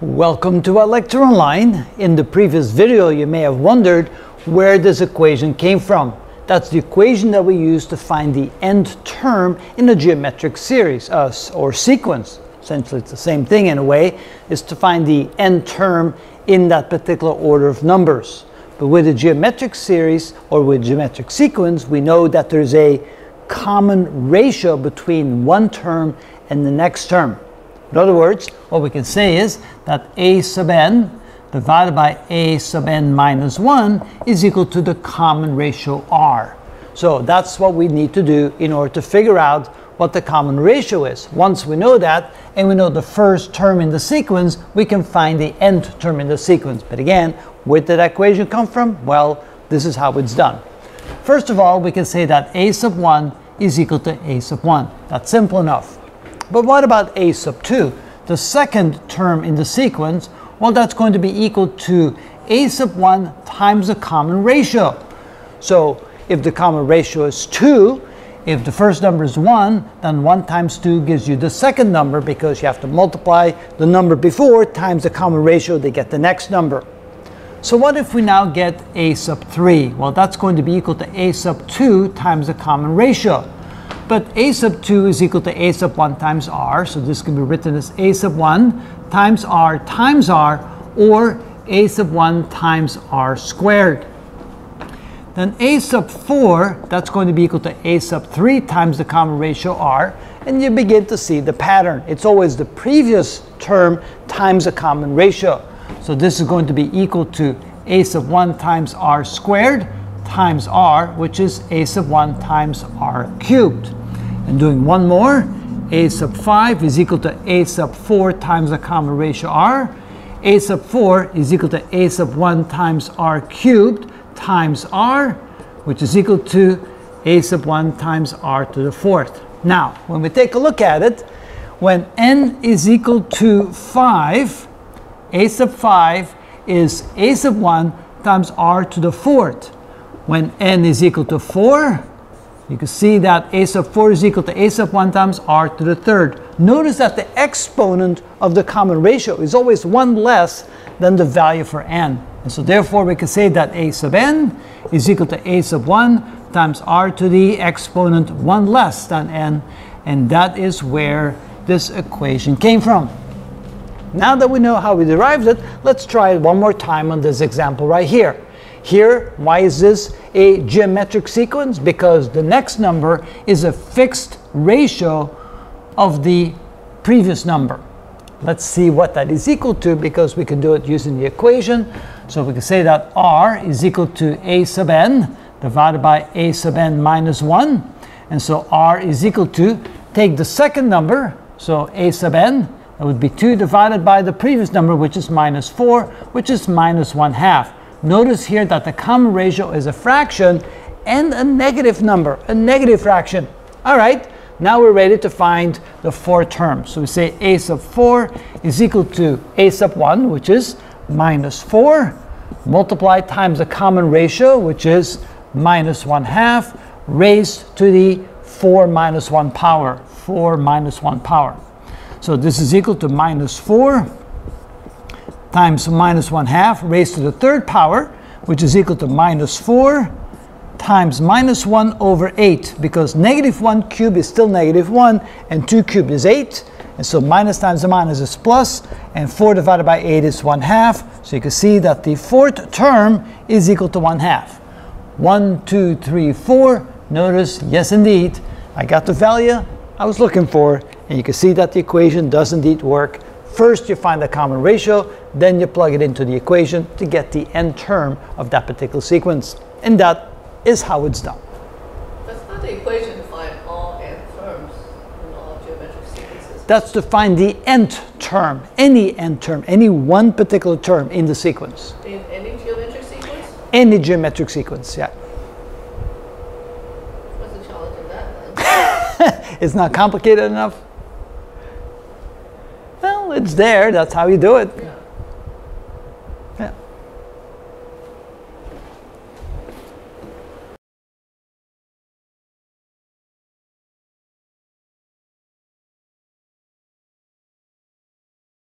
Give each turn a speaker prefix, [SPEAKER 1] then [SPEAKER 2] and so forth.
[SPEAKER 1] Welcome to ilectureonline. In the previous video, you may have wondered where this equation came from. That's the equation that we use to find the nth term in a geometric series, uh, or sequence. Essentially, it's the same thing in a way, is to find the nth term in that particular order of numbers. But with a geometric series or with geometric sequence, we know that there's a common ratio between one term and the next term. In other words, what we can say is that a sub n divided by a sub n minus 1 is equal to the common ratio r. So that's what we need to do in order to figure out what the common ratio is. Once we know that, and we know the first term in the sequence, we can find the nth term in the sequence. But again, where did that equation come from? Well, this is how it's done. First of all, we can say that a sub 1 is equal to a sub 1. That's simple enough. But what about a sub 2? The second term in the sequence, well, that's going to be equal to a sub 1 times the common ratio. So if the common ratio is 2, if the first number is 1, then 1 times 2 gives you the second number because you have to multiply the number before times the common ratio to get the next number. So what if we now get a sub 3? Well, that's going to be equal to a sub 2 times the common ratio. But a sub 2 is equal to a sub 1 times r, so this can be written as a sub 1 times r times r, or a sub 1 times r squared. Then a sub 4, that's going to be equal to a sub 3 times the common ratio r, and you begin to see the pattern. It's always the previous term times the common ratio. So this is going to be equal to a sub 1 times r squared times r, which is a sub 1 times r cubed. And doing one more, a sub 5 is equal to a sub 4 times the common ratio r. a sub 4 is equal to a sub 1 times r cubed times r, which is equal to a sub 1 times r to the fourth. Now, when we take a look at it, when n is equal to 5, a sub 5 is a sub 1 times r to the fourth. When n is equal to 4, you can see that a sub 4 is equal to a sub 1 times r to the third. Notice that the exponent of the common ratio is always 1 less than the value for n. And so therefore we can say that a sub n is equal to a sub 1 times r to the exponent 1 less than n. And that is where this equation came from. Now that we know how we derived it, let's try it one more time on this example right here. Here, why is this a geometric sequence? Because the next number is a fixed ratio of the previous number. Let's see what that is equal to because we can do it using the equation. So we can say that r is equal to a sub n divided by a sub n minus 1. And so r is equal to, take the second number, so a sub n, that would be 2 divided by the previous number, which is minus 4, which is minus 1 half. Notice here that the common ratio is a fraction and a negative number, a negative fraction. All right, now we're ready to find the four terms. So we say a sub 4 is equal to a sub 1, which is minus 4, multiplied times the common ratio, which is minus 1 half, raised to the 4 minus 1 power, 4 minus 1 power. So this is equal to minus 4 times minus 1 half raised to the third power, which is equal to minus 4 times minus 1 over 8, because negative 1 cubed is still negative 1, and 2 cubed is 8. And so minus times the minus is plus, and 4 divided by 8 is 1 half. So you can see that the fourth term is equal to 1 half. 1, 2, 3, 4. Notice, yes indeed, I got the value I was looking for, and you can see that the equation does indeed work. First, you find the common ratio, then you plug it into the equation to get the n term of that particular sequence. And that is how it's done.
[SPEAKER 2] That's not the equation to find all n terms in all geometric sequences.
[SPEAKER 1] That's to find the nth term, any nth term, any one particular term in the sequence.
[SPEAKER 2] In any geometric sequence?
[SPEAKER 1] Any geometric sequence, yeah.
[SPEAKER 2] What's the challenge in that then?
[SPEAKER 1] It's not complicated enough. It's there, that's how you do it.